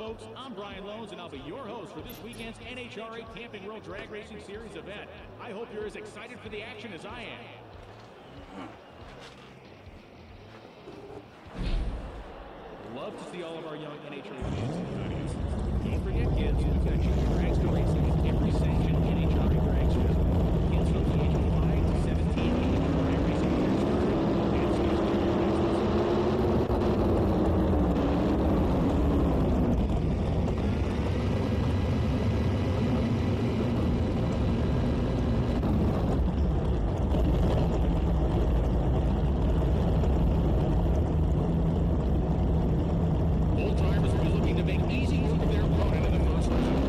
folks. I'm Brian Lohnes, and I'll be your host for this weekend's NHRA Camping World Drag Racing Series event. I hope you're as excited for the action as I am. Love to see all of our young NHRA fans in the audience. Don't forget, kids, we've got junior dragster racing at every sanctioned NHRA drag strip. Kids from the age of 5 to 17 can get drag racing gear started and see your license. Old timers will be looking to make easy work of their opponent in the first round.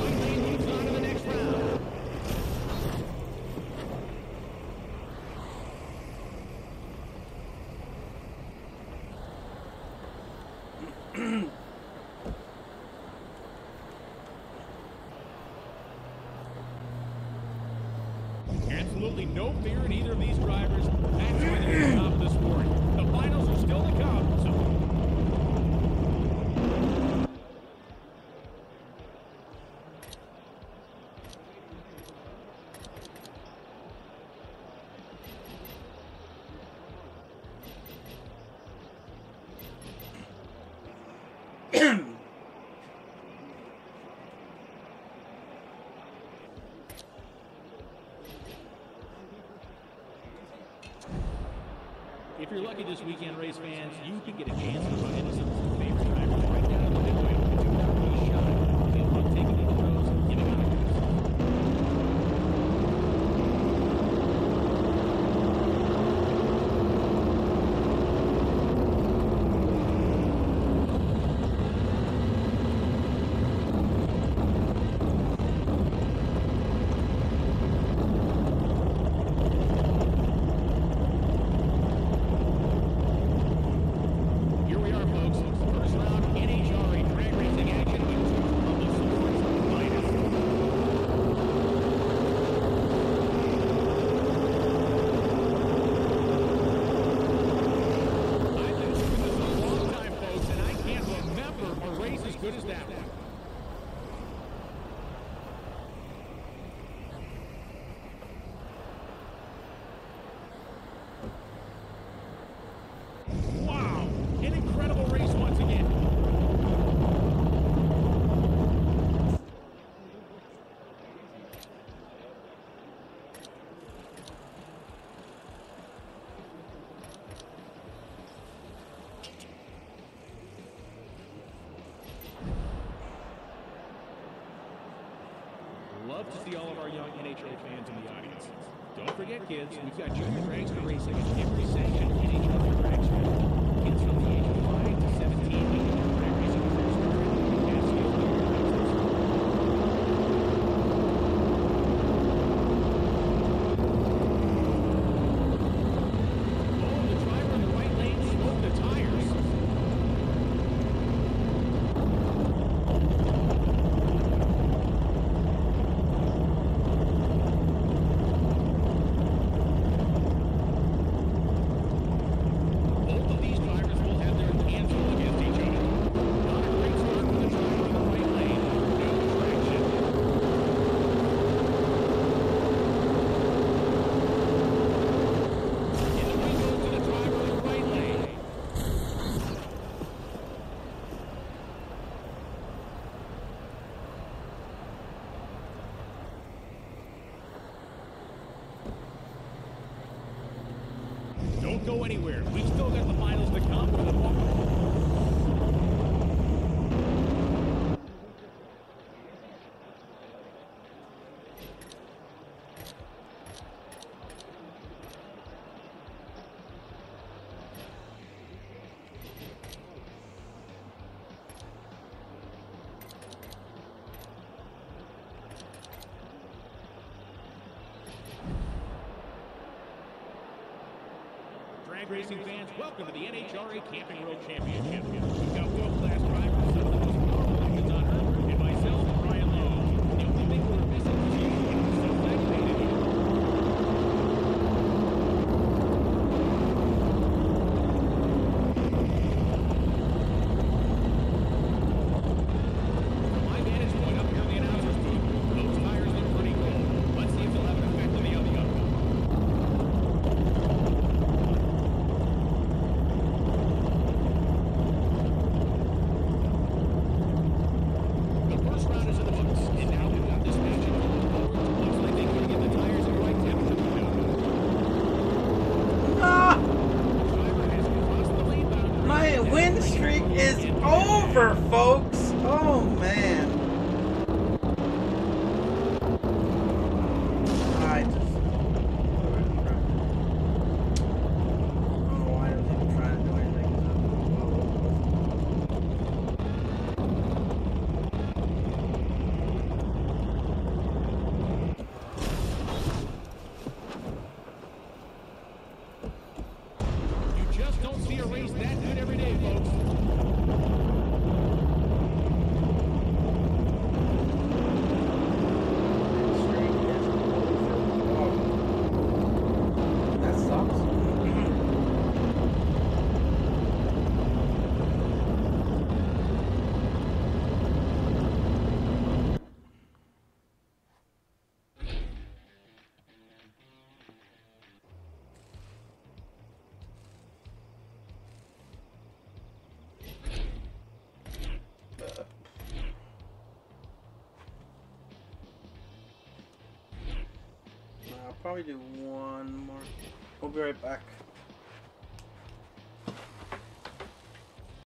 Right lane moves on to the next round. Absolutely no fear in either of these drivers. That's why they're the top of the sport. The finals are still to come, so If you're lucky this weekend, race fans, you can get a chance to run into some of your favorite drivers right down the midway with a two-hour shot. Feel like taking the throws and giving out a boost. Here we are, folks. First round NHRA drag racing action with two of the supports finest. I've been doing this a long time, folks, and I can't remember a race as good as that one. Wow! An incredible race once again. Love to see all of our young NHRA fans in the audience. Don't forget, kids, we've got junior dragster racing at every sanctioned NHRA drag strip. Kids from the age of 5 to 17 can get drag racing gear started and see your license. Oh, the driver in the right lane smoked the tires. Both of these drivers will have their hands full against each other. Not a great start for the driver in the right lane. No traction. In the wing goes to the driver in the right lane. Don't go anywhere. We've still got the finals to come. with a walk- Drag racing fans, welcome to the NHRA Camping World Championship. streak is over, folks. probably do one more. We'll be right back.